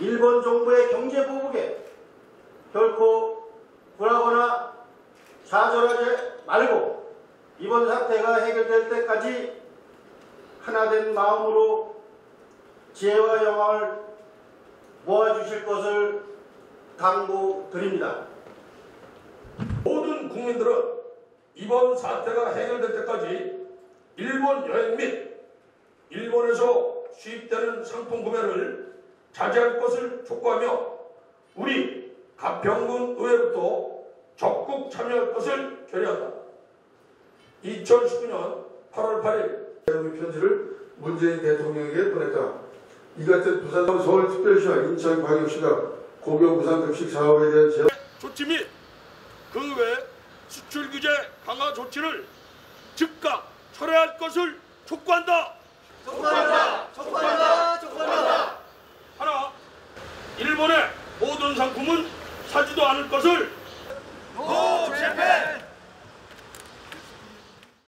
일본 정부의 경제 보복에 결코 굴하거나 좌절하지 말고 이번 사태가 해결될 때까지 하나된 마음으로 지혜와 영광을 모아주실 것을 당부드립니다. 모든 국민들은 이번 사태가 해결될 때까지 일본 여행 및 일본에서 수입되는 상품 구매를 자제할 것을 촉구하며 우리 가평군 의회부터 적극 참여할 것을 결의한다. 2019년 8월 8일 대통령 편지를 문재인 대통령에게 보냈다. 이 같은 부산 서울특별시와 인천광역시가 고교 무상 급식 사업에 대한 제한 조치 및 그 외 수출 규제 강화 조치를 즉각 철회할 것을 촉구한다. 촉구한다! 촉구한다! 촉구한다! 하나, 일본의 모든 상품은 사지도 않을 것을 모